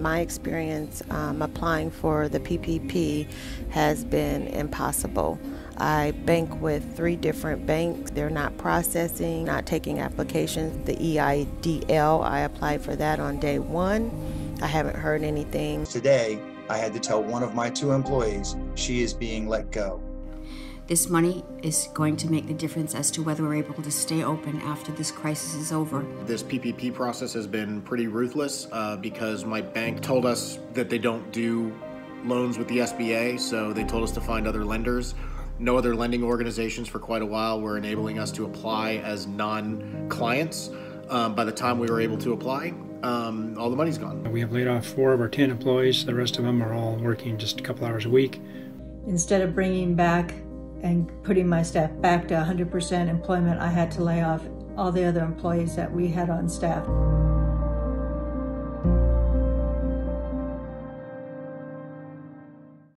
My experience um, applying for the PPP has been impossible. I bank with three different banks. They're not processing, not taking applications. The EIDL, I applied for that on day one. I haven't heard anything. Today, I had to tell one of my two employees she is being let go. This money is going to make the difference as to whether we're able to stay open after this crisis is over. This PPP process has been pretty ruthless uh, because my bank told us that they don't do loans with the SBA, so they told us to find other lenders. No other lending organizations for quite a while were enabling us to apply as non clients. Um, by the time we were able to apply, um, all the money's gone. We have laid off four of our 10 employees. The rest of them are all working just a couple hours a week. Instead of bringing back and putting my staff back to 100% employment, I had to lay off all the other employees that we had on staff.